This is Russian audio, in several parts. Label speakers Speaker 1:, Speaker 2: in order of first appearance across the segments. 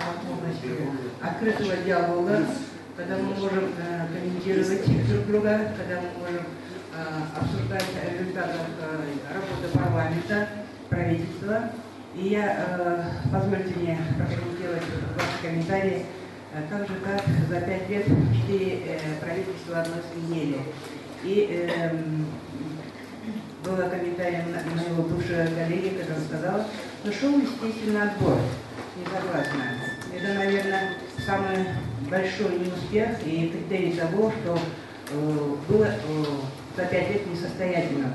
Speaker 1: возможности открытого диалога, когда мы можем э, комментировать друг друга, когда мы можем э, обсуждать результаты э, работы парламента, правительства. И я, э, позвольте мне прокомментировать ваши комментарии. Э, Как же так за пять лет четыре э, правительства одно сменили. И эм, было комментарий на- моего бывшего коллеги, который сказал, что шел естественный отбор. Не согласна. Это, наверное, самый большой неуспех и критерий того, что э, было э, за пять лет несостоятельно.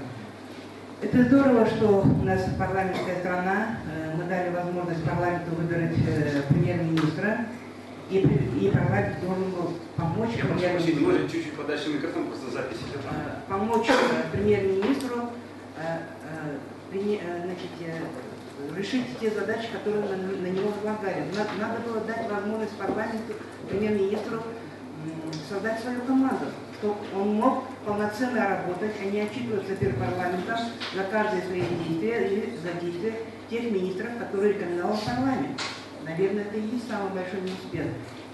Speaker 1: Это здорово, что у нас парламентская страна, э, мы дали возможность парламенту выбрать э, премьер-министра, и, и парламент должен был помочь
Speaker 2: Я прошу прощения, можно чуть-чуть подальше микрофон, просто запись идет.
Speaker 1: э, помочь э, премьер-министру э, э, э, значит, э, решить те задачи, которые на, на него возлагали. Надо, было дать возможность парламенту, премьер-министру создать свою команду, чтобы он мог полноценно работать, а не отчитываться перед парламентом за каждое свои действия или за действия тех министров, которые рекомендовал парламент. Наверное, это и есть самый большой неуспех.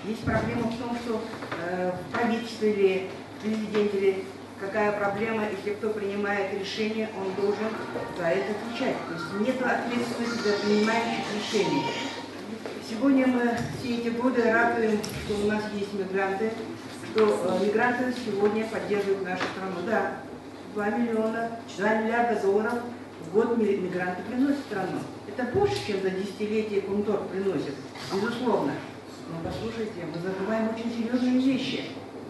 Speaker 1: Есть проблема в том, что э, в правительстве или в президенте или какая проблема, если кто принимает решение, он должен за это отвечать. То есть нет ответственности за принимающих решений. Сегодня мы все эти годы радуем, что у нас есть мигранты, что э, мигранты сегодня поддерживают нашу страну. Да, 2 миллиона, 2 миллиарда долларов в год ми- мигранты приносят страну. Это больше, чем за десятилетие Кунтор приносит, безусловно. Но послушайте, мы забываем очень серьезные вещи.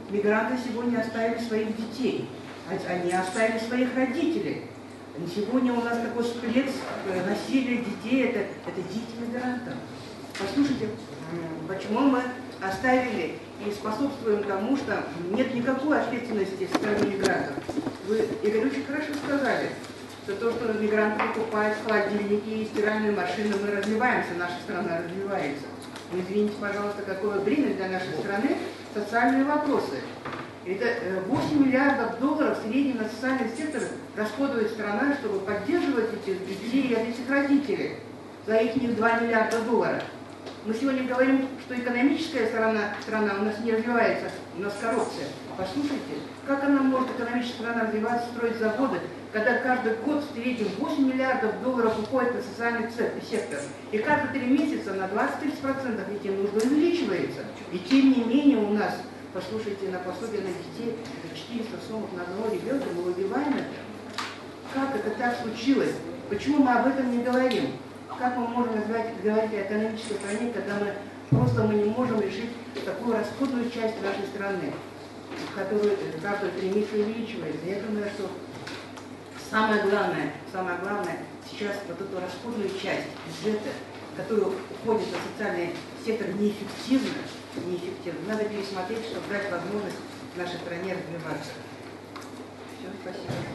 Speaker 1: Мигранты сегодня оставили своих детей, а- они оставили своих родителей. Сегодня у нас такой всплеск э, насилия детей, это, это дети мигрантов. Послушайте, почему мы оставили и способствуем тому, что нет никакой ответственности со стороны мигрантов. Вы, Игорь, очень хорошо сказали, что то, что мигранты покупают холодильники и стиральные машины, мы развиваемся, наша страна развивается. Извините, пожалуйста, какое бремя для нашей страны социальные вопросы. Это э, 8 миллиардов долларов в среднем на социальный сектор расходует страна, чтобы поддерживать этих детей и этих родителей за их 2 миллиарда долларов. Мы сегодня говорим, что экономическая сторона страна у нас не развивается, у нас коррупция. Послушайте, как она может, экономическая страна, развиваться, строить заводы, когда каждый год в среднем 8 миллиардов долларов уходит на социальный цеп- сектор, и каждые три месяца на 20-30% эти нужды увеличивается. И тем не менее у нас, послушайте, на пособие на детей это 400 сомов на одного ребенка, мы выбиваем это. Как это так случилось? Почему мы об этом не говорим? Как мы можем назвать, говорить о экономической стране, когда мы просто мы не можем решить такую расходную часть нашей страны, которую э, каждые три месяца увеличивается? Я думаю, что самое главное, самое главное сейчас вот эту расходную часть бюджета, которая уходит на социальный сектор неэффективно, неэффективно, надо пересмотреть, чтобы дать возможность нашей стране развиваться. Все, спасибо.